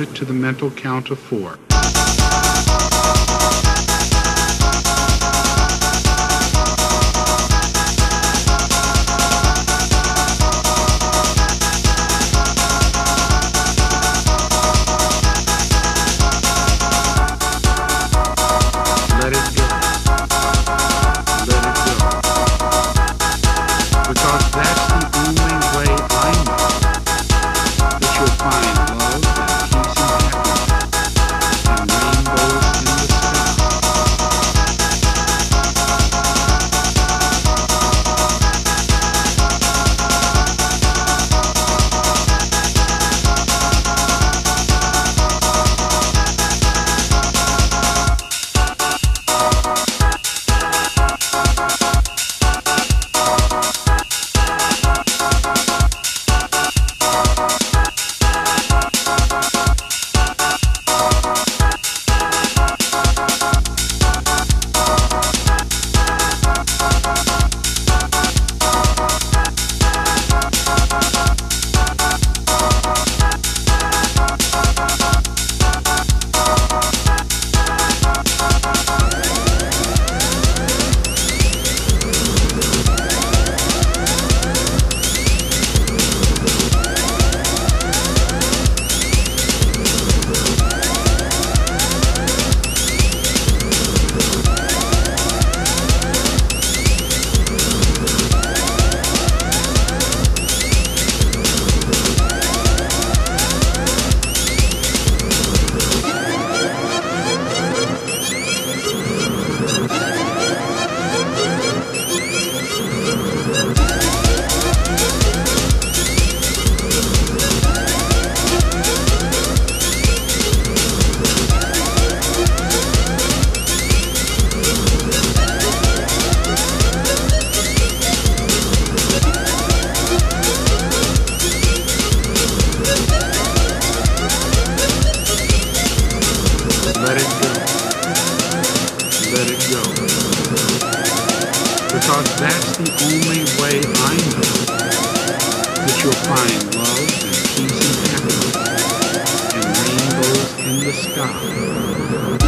It to the mental count of four. the only way I know that you'll find love and peace and happiness and rainbows in the sky.